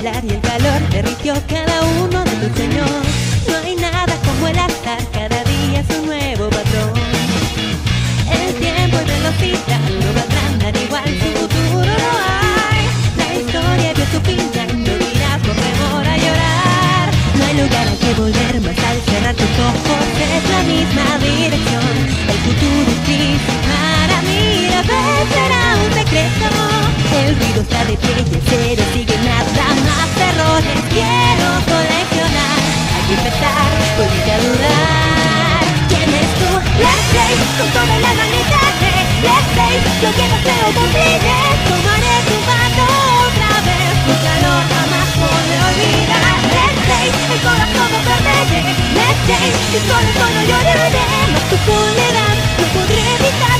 y el calor derritió cada uno de tus sueños. No hay nada como el azar, cada día es un nuevo patrón. El tiempo y velocidad no valdrán dar igual, su futuro no hay. La historia vio su final, no dirás por temor a llorar. No hay lugar al que volver más al cerrar tus ojos, es la misma dirección. El futuro es gris, para mí la será un secreto. El ruido está de pie y el sigue nada a dudar. ¿Quién es tú? Let's play, con toda la magnitud de Let's play, lo que no creo cumpliré. Tomaré tu mano otra vez, tu calor jamás podré olvidar. Let's play, el corazón no perderé. Let's play, si solo solo lloraré. Mas tu soledad no podré evitar